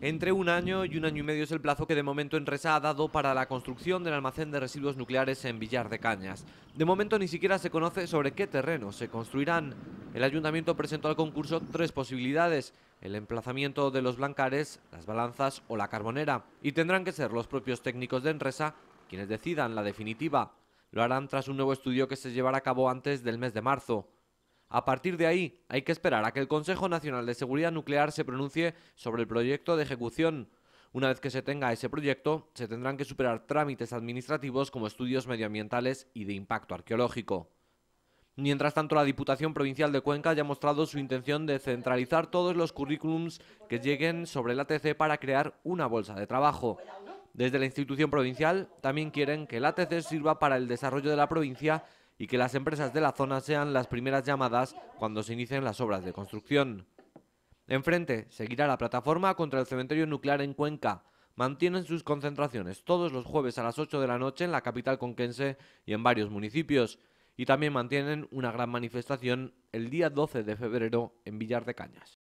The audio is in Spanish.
Entre un año y un año y medio es el plazo que de momento Enresa ha dado para la construcción del almacén de residuos nucleares en Villar de Cañas. De momento ni siquiera se conoce sobre qué terrenos se construirán. El ayuntamiento presentó al concurso tres posibilidades, el emplazamiento de los Blancares, las Balanzas o la Carbonera, y tendrán que ser los propios técnicos de Enresa quienes decidan la definitiva. Lo harán tras un nuevo estudio que se llevará a cabo antes del mes de marzo. A partir de ahí, hay que esperar a que el Consejo Nacional de Seguridad Nuclear se pronuncie sobre el proyecto de ejecución. Una vez que se tenga ese proyecto, se tendrán que superar trámites administrativos como estudios medioambientales y de impacto arqueológico. Mientras tanto, la Diputación Provincial de Cuenca ya ha mostrado su intención de centralizar todos los currículums que lleguen sobre el ATC para crear una bolsa de trabajo. Desde la institución provincial también quieren que el ATC sirva para el desarrollo de la provincia y que las empresas de la zona sean las primeras llamadas cuando se inicien las obras de construcción. Enfrente seguirá la plataforma contra el cementerio nuclear en Cuenca. Mantienen sus concentraciones todos los jueves a las 8 de la noche en la capital conquense y en varios municipios. Y también mantienen una gran manifestación el día 12 de febrero en Villar de Cañas.